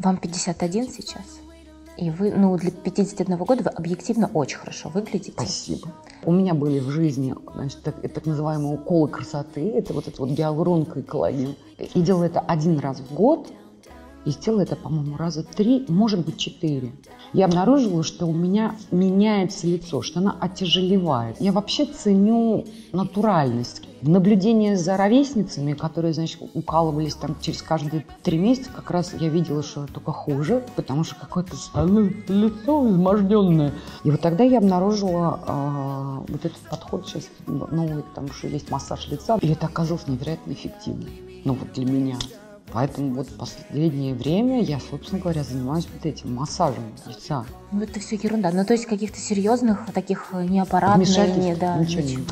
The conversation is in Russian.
Вам 51 сейчас? И вы, ну, для 51 года вы объективно очень хорошо выглядите. Спасибо. У меня были в жизни, значит, так, так называемые уколы красоты. Это вот это вот гиалуронка и коллаген. И делала это один раз в год. И сделала это, по-моему, раза три, может быть, четыре. Я обнаружила, что у меня меняется лицо, что она отяжелевает. Я вообще ценю натуральность. В наблюдении за ровесницами, которые, значит, укалывались там через каждые три месяца, как раз я видела, что только хуже, потому что какое-то лицо изможденное. И вот тогда я обнаружила э, вот этот подход сейчас новый, потому что есть массаж лица, и это оказалось невероятно эффективно. Ну вот для меня. Поэтому вот последнее время я, собственно говоря, занимаюсь вот этим массажем лица. Ну это все ерунда. Ну то есть каких-то серьезных таких неаппаратных, не, да, ничего, ничего. не